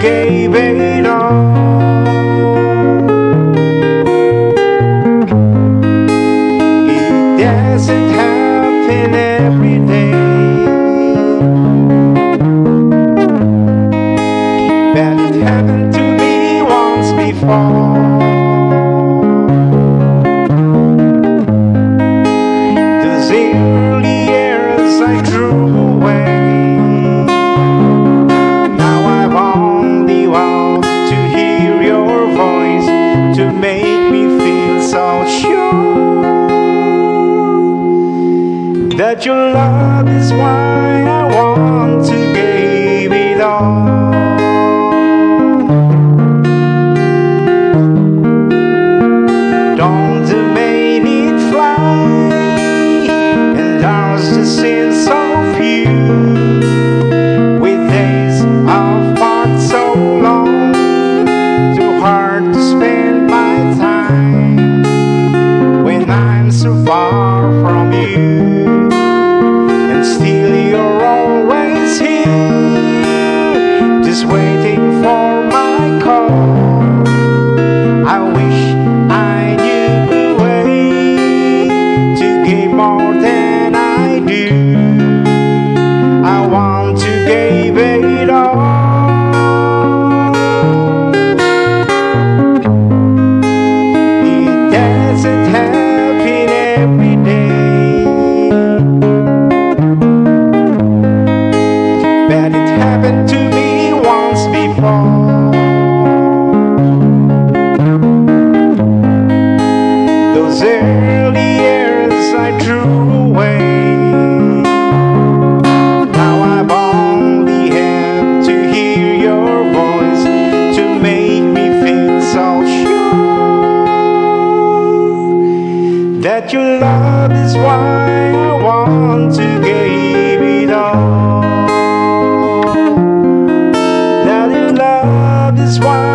gay, baby. That your love is why I want to give it all. Don't make it fly, and ours the sense of you. With days apart so long, too hard to spend my time when I'm so far from that your love is why I want to give it all. That your love is why.